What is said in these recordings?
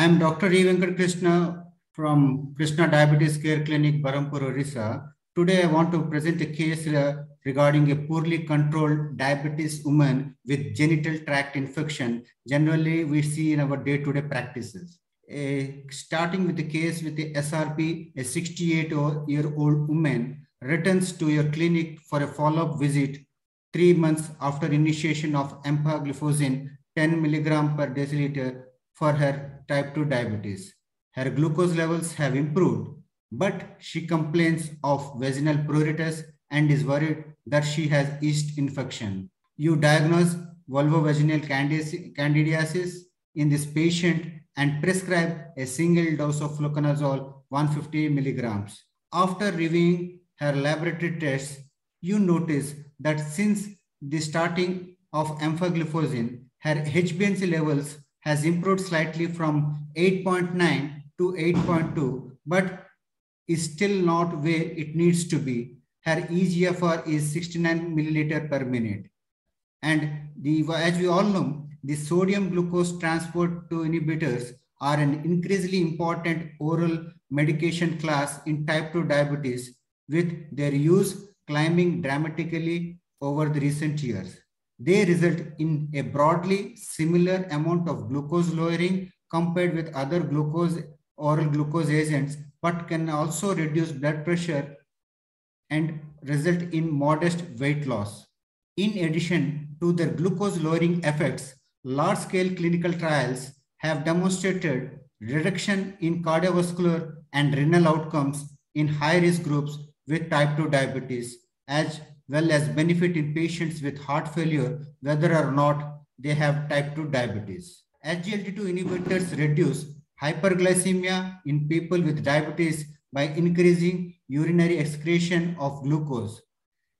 I am Dr. E. Krishna from Krishna Diabetes Care Clinic, Berhampur, Orissa. Today, I want to present a case uh, regarding a poorly controlled diabetes woman with genital tract infection. Generally, we see in our day-to-day practices. A, starting with the case with the SRP, a 68-year-old woman returns to your clinic for a follow-up visit three months after initiation of empagliflozin 10 milligram per deciliter for her type 2 diabetes. Her glucose levels have improved, but she complains of vaginal pruritus and is worried that she has yeast infection. You diagnose vulvovaginal candidiasis in this patient and prescribe a single dose of fluconazole 150 milligrams. After reviewing her laboratory tests, you notice that since the starting of empagliflozin, her HbA1c levels has improved slightly from 8.9 to 8.2, but is still not where it needs to be. Her EGFR is 69 milliliter per minute. And the, as we all know, the sodium glucose transporter 2 inhibitors are an increasingly important oral medication class in type 2 diabetes with their use climbing dramatically over the recent years. They result in a broadly similar amount of glucose lowering compared with other glucose oral glucose agents, but can also reduce blood pressure and result in modest weight loss. In addition to their glucose lowering effects, large-scale clinical trials have demonstrated reduction in cardiovascular and renal outcomes in high-risk groups with type 2 diabetes, as well as benefit in patients with heart failure, whether or not they have type 2 diabetes. SGLT2 inhibitors reduce hyperglycemia in people with diabetes by increasing urinary excretion of glucose.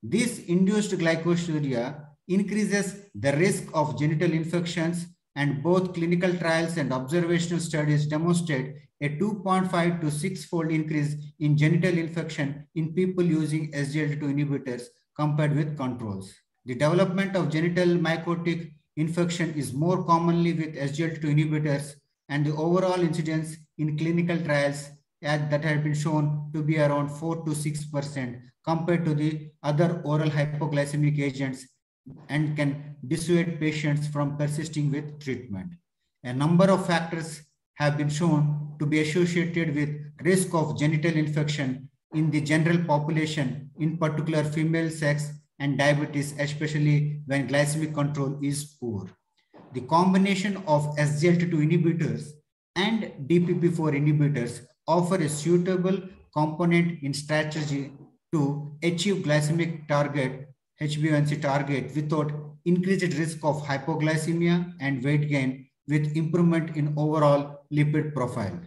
This induced glycosuria increases the risk of genital infections and both clinical trials and observational studies demonstrate a 2.5 to 6 fold increase in genital infection in people using SGLT2 inhibitors compared with controls. The development of genital mycotic infection is more commonly with SGLT2 inhibitors and the overall incidence in clinical trials that have been shown to be around 4 to 6% compared to the other oral hypoglycemic agents and can dissuade patients from persisting with treatment. A number of factors have been shown to be associated with risk of genital infection in the general population, in particular female sex and diabetes, especially when glycemic control is poor. The combination of SGLT2 inhibitors and DPP4 inhibitors offer a suitable component in strategy to achieve glycemic target HbA1c target without increased risk of hypoglycemia and weight gain with improvement in overall lipid profile.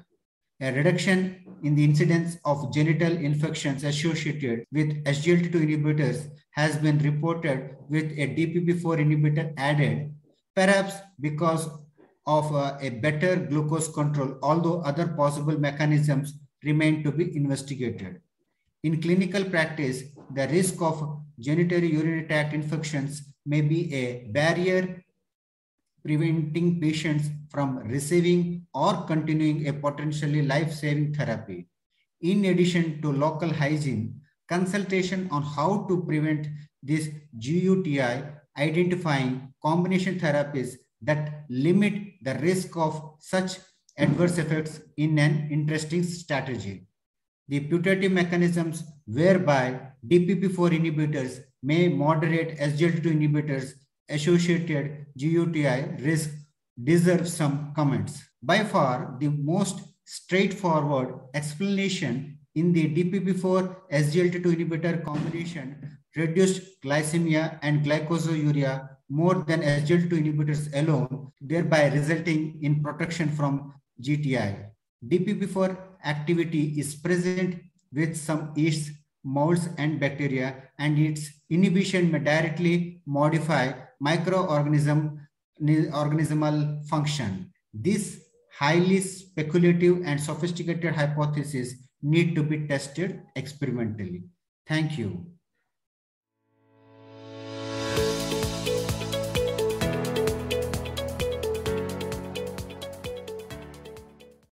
A reduction in the incidence of genital infections associated with SGLT2 inhibitors has been reported with a DPP4 inhibitor added, perhaps because of uh, a better glucose control, although other possible mechanisms remain to be investigated. In clinical practice, the risk of genital urinary tract infections may be a barrier preventing patients from receiving or continuing a potentially life-saving therapy. In addition to local hygiene, consultation on how to prevent this GUTI, identifying combination therapies that limit the risk of such adverse effects in an interesting strategy. The putative mechanisms whereby DPP4 inhibitors may moderate SGLT2 inhibitors associated GUTI risk deserves some comments. By far, the most straightforward explanation in the DPP4 SGLT2 inhibitor combination reduced glycemia and glycosuria more than SGLT2 inhibitors alone, thereby resulting in protection from GTI. DPP4 activity is present with some yeasts, molds, and bacteria, and its inhibition may directly modify microorganism organismal function. This highly speculative and sophisticated hypothesis need to be tested experimentally. Thank you.